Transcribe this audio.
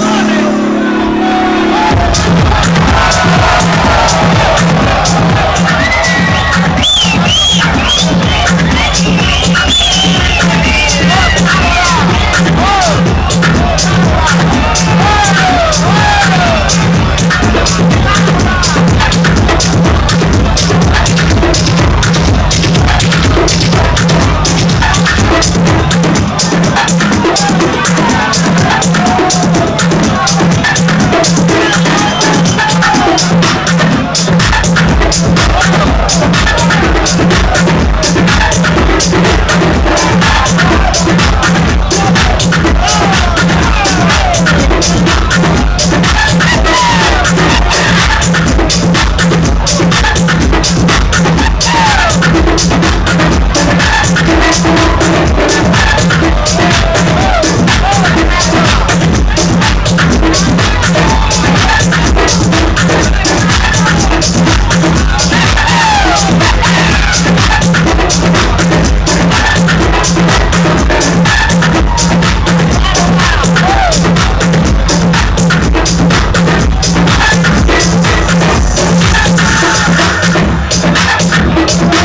Oh! Yeah.